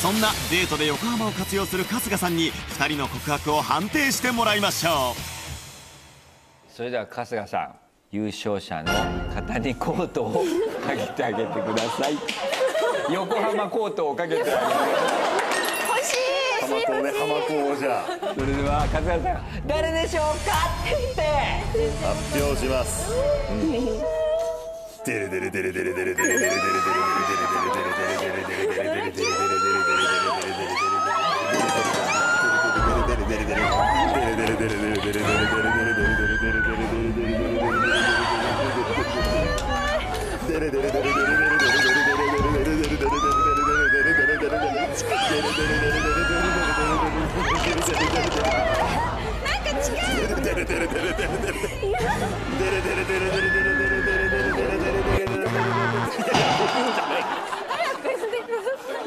そんなデートで横浜を活用する春日さんに2人の告白を判定してもらいましょう。それでは春日さん優勝者の方にコートをかけてあげてください。横浜コートをかけてあげて。欲しい浜子ね浜子じゃそれでは春日さん誰でしょうかって発表します、デレデレデレデレデレデレデレデレデレデレデレデレデレデレデレ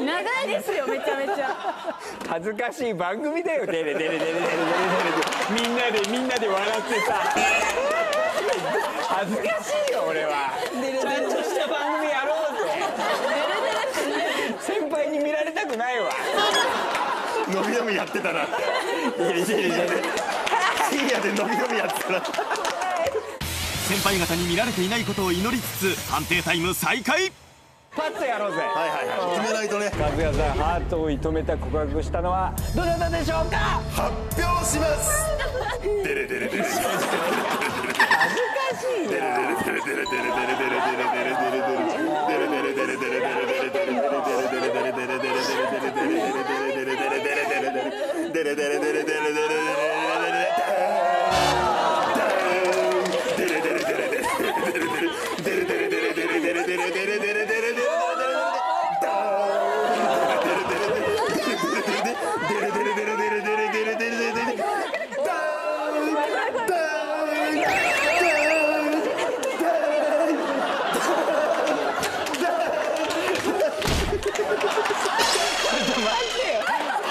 長いですよめちゃめちゃ。恥ずかしい番組だよデレデレデレデレデレデレみんなでみんなで笑ってさ恥ずかしいよ俺はちゃんとした番組やろうぜ先輩に見られたくないわ伸び伸びやってたな深夜で伸び伸びやってたな先輩方に見られていないことを祈りつつ判定タイム再開。パッとやろうぜ。はいはいはい。決めないとね。和也さんハートを射止めた告白したのはどなたでしょうか？発表します。デレデレデレデレ恥ずかしいよ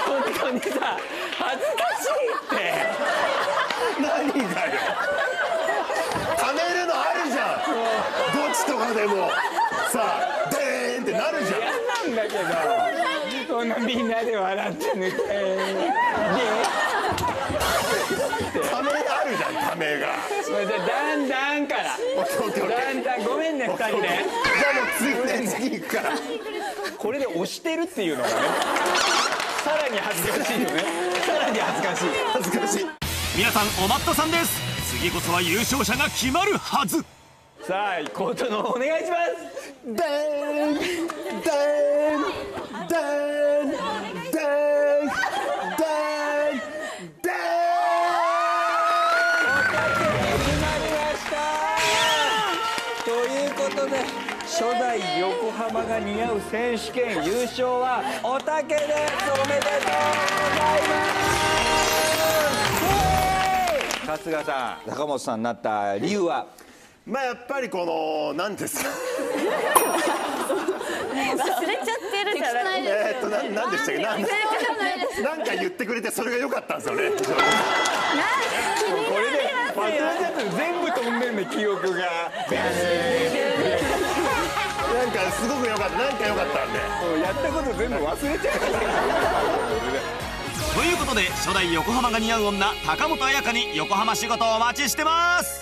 本当にさ恥ずかしいって何がよ貯めるのあるじゃんどっちとかでもさあデーンってなるじゃん。なんだけどこのみんなで笑って抜けでためあるじゃんためが。それでだんだんからだんだんごめんね二人で。じゃあもう次ね次行くから。これで押してるっていうのがねさらに恥ずかしいよね。さらに恥ずかしい。恥ずかしい。皆さんおまっとさんです。次こそは優勝者が決まるはずさあコートのお願いします。デーンデーンデーンデーンデーンデー決まりました。ということで初代横浜が似合う選手権優勝はおたけです。おめでとうございます。春日さん。高本さんになった理由は？ンまあやっぱりこの何ですか？忘れちゃってるじゃないですえーっとな何でしたっけ？なんなんか言ってくれてそれが良かったんですよね。これで忘れちゃったら全部飛んでんね記憶が。なんかすごく良かったなんか良かったんで。やったこと全部忘れちゃう。ということで初代横浜が似合う女高本彩香に横浜仕事お待ちしてます